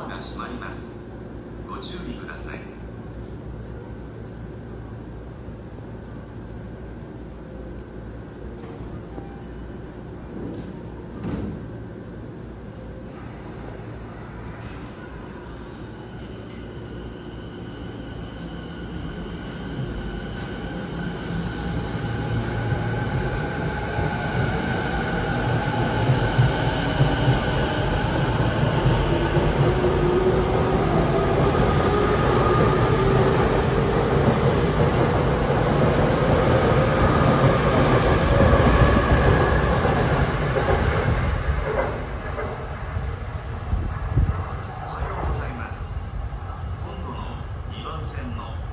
アが閉まります。幹線の。